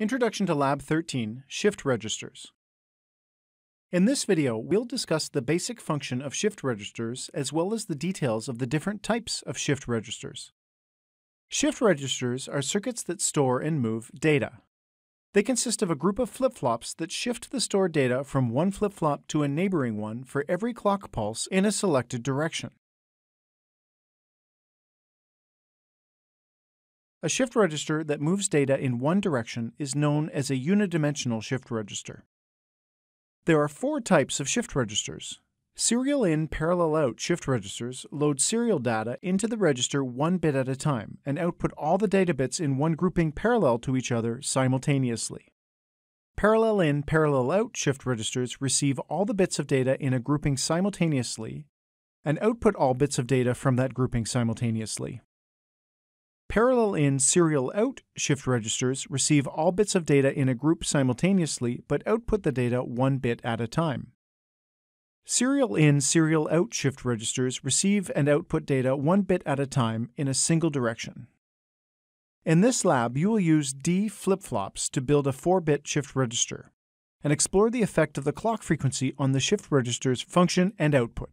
Introduction to Lab 13, Shift Registers. In this video, we'll discuss the basic function of shift registers as well as the details of the different types of shift registers. Shift registers are circuits that store and move data. They consist of a group of flip-flops that shift the stored data from one flip-flop to a neighboring one for every clock pulse in a selected direction. A shift register that moves data in one direction is known as a unidimensional shift register. There are four types of shift registers. Serial in, parallel out shift registers load serial data into the register one bit at a time and output all the data bits in one grouping parallel to each other simultaneously. Parallel in, parallel out shift registers receive all the bits of data in a grouping simultaneously and output all bits of data from that grouping simultaneously. Parallel in, serial out shift registers receive all bits of data in a group simultaneously but output the data one bit at a time. Serial in, serial out shift registers receive and output data one bit at a time in a single direction. In this lab, you will use D flip-flops to build a 4-bit shift register and explore the effect of the clock frequency on the shift register's function and output.